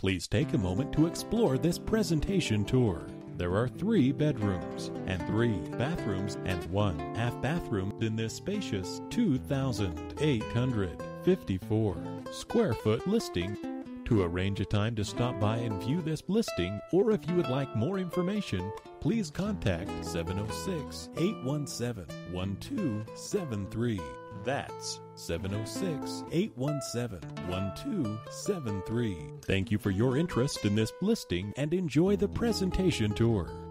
Please take a moment to explore this presentation tour. There are three bedrooms and three bathrooms and one half bathroom in this spacious 2,854 square foot listing. To arrange a time to stop by and view this listing, or if you would like more information, please contact 706 817 1273. That's 706 817 1273. Thank you for your interest in this listing and enjoy the presentation tour.